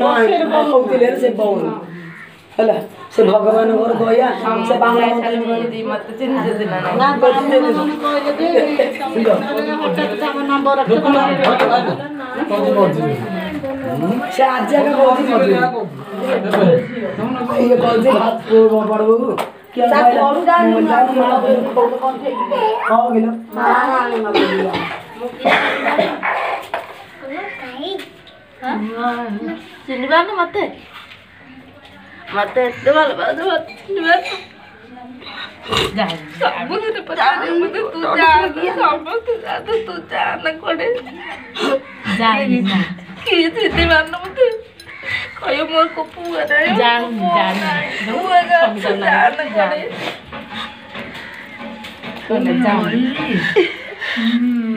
নয় দিলেন সে বউন ହେଲା ସେ ଭଗବାନଙ୍କର ଦୟା ସେ ବାହୁଡ଼ା ସେ ଆଜି ଆଗେ କହୁଛି ଇଏ କହୁଛି ବଡ଼ ବୋଉ ହଁ କିଲୋ ଚିହ୍ନିପାରୁନି ମୋତେ ମୋତେ ଏତେ ଭଲ ପାଉଛୁ ଚିହ୍ନିପାରୁଛୁ କହିବ ମୋର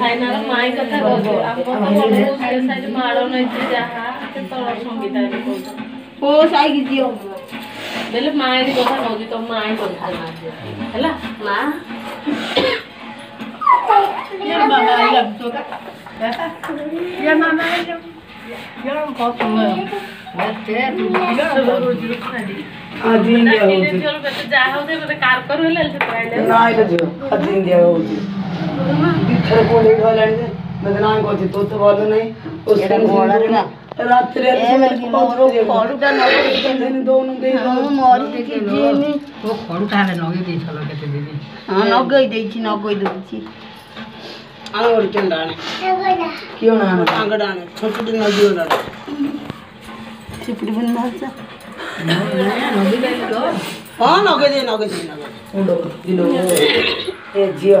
ଭାଇନାର ମାଇଁ କଥା କହୁଛୁ ଆମର ମାଳ ନେଇଛି ଯାହା କେତେବେଳେ ସଙ୍ଗୀତା ଓ ସାଇକି ଦିଅ ବୋଲେ ମାଇଁର କଥା କହୁଛି ତମ ମାଇଁ କଥା ହେଲା ମା ଯାହା ହଉ କାରକର ହେଲା ନାଇଁ ଦିଅ ଦିଅ ಕರ್ಕೊಂಡು ಇಡೋಲ್ಲಾಡಿದೆ ಮತ್ತೆ ನಾನು ಗೋಚಿ ತೋತು ಬಾಲು ನೈ ರಾತ್ರಿ ନଗେଇ ଦେଇଛି ନଗେଇ ଦେଉଛି ଆଉ ଗୋଟେ ଚଣ୍ଡା ଆଣେ କିଏ ଆଣେ ତାଙ୍କଟା ଆଣେ ଛୋଟଟି ନଦୀ ଗୋଟେ ଆଣେ ଚିପୁଡ଼ି ପୁଣି ବାହାରୁଛ ହଁ ନଗେଇ ଦେଇ ନଗେଇ ଦେଇ ନଗେଇ ଝିଅ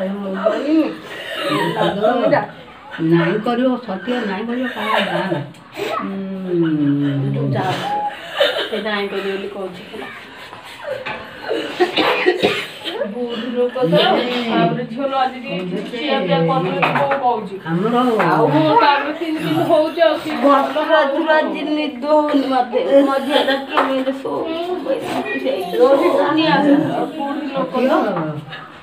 ନାଇଁ କରିବ ସତ୍ୟ ନାଇଁ କରିବ କାହା ଗାଁ ଆମର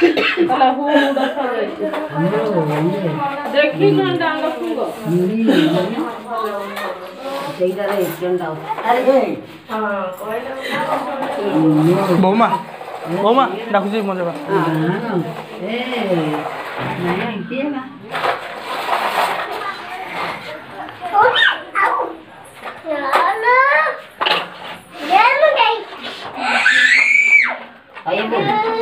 देखी कौन डांगा तुमको বৌমা বৌমা ডাকুছি মই যাবা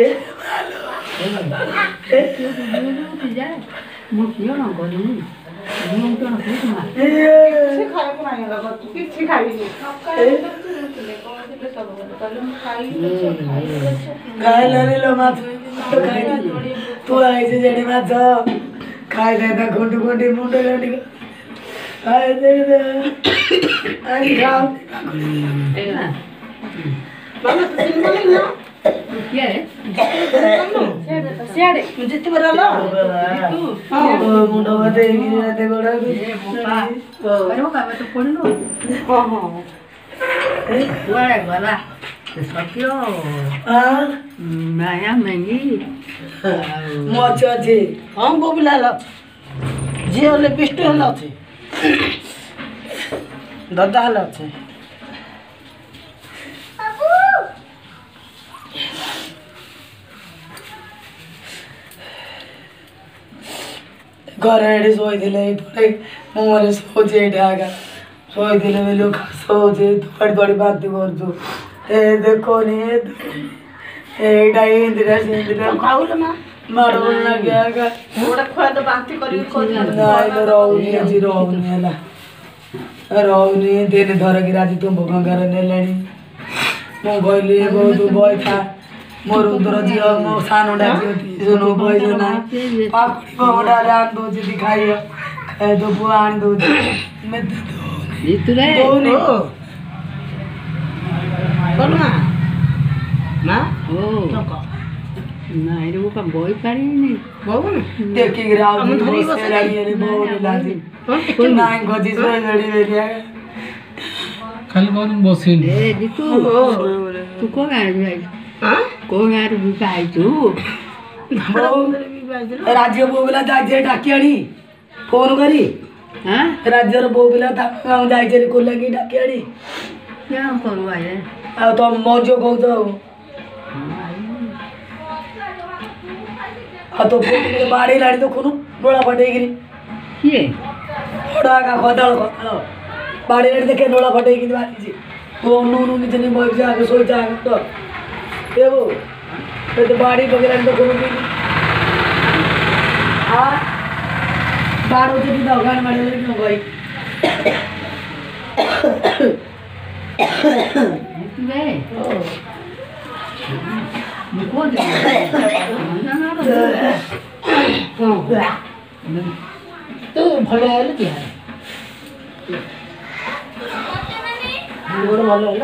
ତୁ ଆଇଛୁ ସେଠି ମାଛ ଖାଇଥାନ୍ତା ଖୁଣ୍ଟୁ ଖୁଣ୍ଟି ମୁଣ୍ଡ ଖୁଣ୍ଟି ଖାଇଥାନ୍ତା सक्यो माया मेगी म ଅଛି ଅଛି ହଁ ବୋବିଲା ହେଲା ଝିଅ ହେଲେ ବିଷ୍ଟୁ ହେଲେ ଅଛି ଦଦା ହେଲେ ଅଛି ଘରେ ଶୋଇଥିଲେ ଏଇପଟେ ମୁଁ ମୋର ଶୋଉଛି ଏଇଠି ଆଗା ଶୋଇଥିଲେ ବୋଲି ଶୋଉଛି ଧୁଆଡ଼ି ଧୁଆଡ଼ି ବାନ୍ତି କରୁଛୁ ଏ ଦେଖନି ଏଇଟା ଏମିତିଟା ସେମିତିଟା ମାଡ଼ଗୋଳ ଲାଗି ଆଗା ନାଇଁ ରହୁନି ଆଜି ରହୁନି ହେଲା ରହୁନି ଦିନେ ଧରକିରି ଆଜି ତୁମ୍ବ ଗଙ୍ଗାରେ ନେଲେଣି ମୁଁ କହିଲି ବହୁତ ବଇଥା मोर उधर जियो मोर सानो डा हाँ? जियो सुनो बोइलो ना पाप को ओडा रान दो जी दिखाइयो कह दो बुआ आन दो जी मैं तो ये तू रे दो ने कौन मां मां ओ ना ये वो का पारी नहीं बोल हम्म। देखी ग्राउ हम धरी बस रही है बोल लाजी कोई ना गोजी से लड़ी मेरी खाली कौन बसिन ए जीतू तू कौन है भाई हां କୋଣାରୁ ବି ପାଇଛୁ ରାଜ୍ୟ ବୋଉ ପିଲା ଯାଇଛି ଡାକି ଆଣି ଫୋନ କରି ରାଜ୍ୟର ବୋଉ ପିଲା ଯାଇଛି କୋଲାକି ଡାକି ଆଣି ଆଉ ତମ ମୋ ଝିଅ କହୁଛ ଆଉ ଆଉ ତୋ ବୋଉ ପିଲା ବାଡ଼େଇଲାଣି ଦେଖୁନୁ ଡୋଳା ଫଟେଇକିରି କିଏ ଫଟା ଏକା କଦାଳ କଦାଳ ବାଡ଼େଇଲାଣି ଦେଖେ ଡୋଳା ଫଟେଇକିରି ବାଡ଼ିଛି ତୁ ଅନଉନୁ ନିଜେ ନେଇ ବସିଛି ଆଗ ଶୋଇଛି ଆଗ देवो పెద్ద బాడీ బగలంతా కొనుక్కుంది బాడీ వచ్చి దవగాని మడలేదు నువ్వు పోయి तो भले आए क्या है भले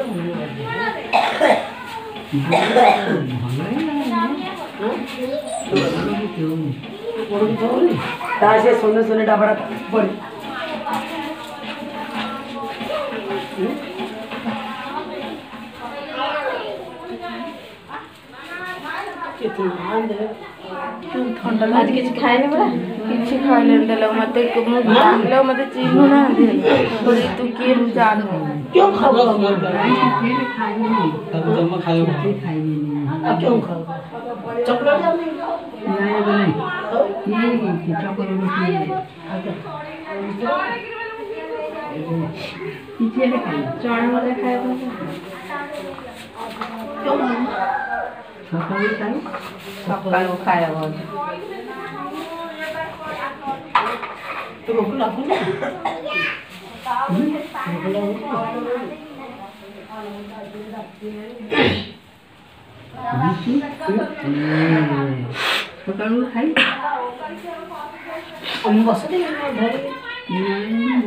ताशे सोने सोने डाबड़ा बोल कितनी आनंद है ଆଜି କିଛି ଖାଇଲେ ପରା କିଛି ଖାଇଲେନି ଦେଲେ ମୋତେ ମୁଁ ଜାଣିଲେ ମୋତେ ଚିହ୍ନୁ ନାହାନ୍ତି ତୁ କିଏ ମୁଁ ଜାଣୁ ଚଣା ମଜା ଖାଇବା không biết đánh học bài một khai là không tôi cũng là cũng Tôi có lúc thấy Ông bỏ xuất đi Đấy Đấy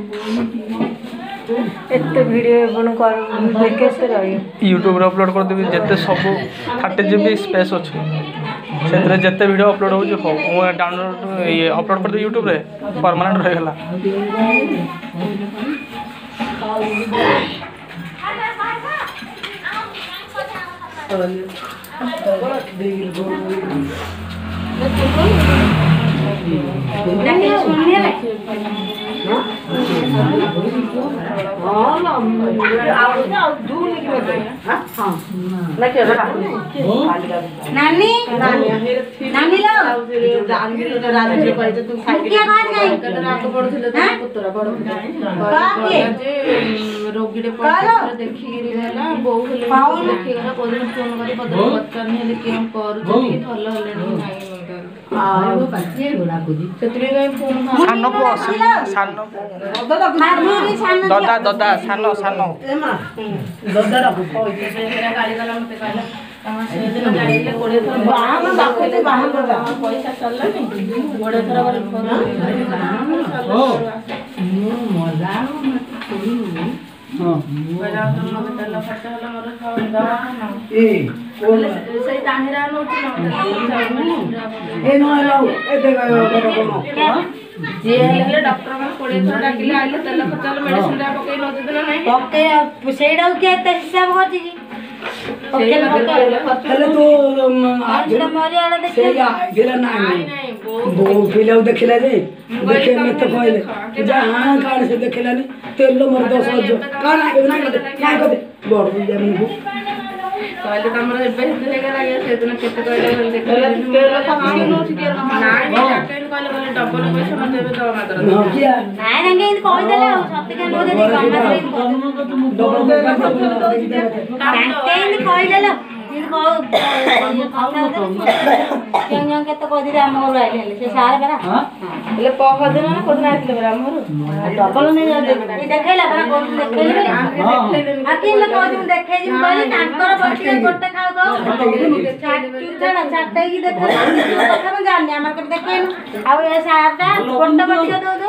ଏତେ ୟୁଟ୍ୟୁବ୍ରେ ଅପଲୋଡ଼ କରିଦେବି ଯେତେ ସବୁ ଥାର୍ଟି ଜି ବି ସ୍ପେସ୍ ଅଛି ସେଥିରେ ଯେତେ ଭିଡ଼ିଓ ଅପଲୋଡ଼ ହେଉଛି ହଉ ମୁଁ ଡାଉନଲୋଡ଼ ଇଏ ଅପଲୋଡ଼ କରିଦେବି ୟୁଟ୍ୟୁବ୍ରେ ପରମାନେଣ୍ଟ ରହିଗଲା Thank you. नानी नानी रोगी देखिकी गला बो देखिगला फोन कर पदर पत्ता नहीं भल हल ସାନ ପୁଅ ସାନ ଦଦା ଦଦା ସାନ ସାନ ପଇସା ସରିଲାନି ଗୋଡ଼େ ଥର ଗଲେ ସେଇଟା କିଏ ଏତେ ହିସାବ କରୁଛି କି ପିଲା ଦେଖିଲା ଯେ ଦେଖେ ମତେ କହିଲେ ହଁ କାଣ ସେ ଦେଖିଲାନି ତେଲ ମୋର ଦଶ ହଜାର କାଣ ବଡ଼ সবাই তো আমরা ব্যস্ত হয়ে গেল আগে সেদিন কেতে কইলে বলে দেখো নাই ডাক্তার কইলে বলে ডবল পয়সা মত দেবে তো আমাদের নাই না কেন কই দেলে সব থেকে লো দেদি কম না কই ডবল পয়সা মত দেবে ডাক্তার কই দেলে କେତେ କହିଦେଲେ ଆମ ଘରୁ ଆଇଲେ ସେ ସାର ପରା ହେଲେ ଦେଖେଇଲା ପରା ଦେଖେଇଲେ ଆଖିଲେ କହିଲି ଦେଖେଇଛି କହିଲି ତାଙ୍କର ବସିଲେ ଗୋଟେ ଖାଉ ଚାରିଟାକି ଦେଖେଇ କଥା ଜାଣିନି ଆମର କେବେ ଦେଖେଇନୁ ଆଉ ଏ ସାରଟା ଗୋଟେ ବଟିକା ଦଉ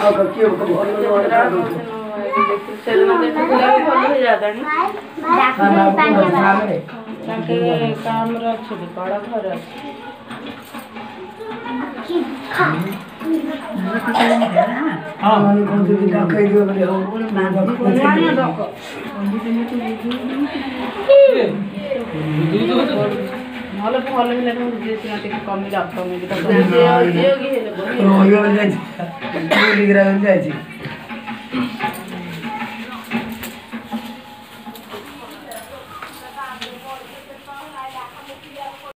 काम रख बड़ा घर हाँ दिखा कह दियो बोले हो ना डको ଭଲ ଭଲ ହେଲା ମୁଁ ଯିଏ ସିନା ଟିକେ କମି ଲାଭ କମିକି ରହିବା ଯାଇଛି